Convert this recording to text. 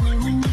When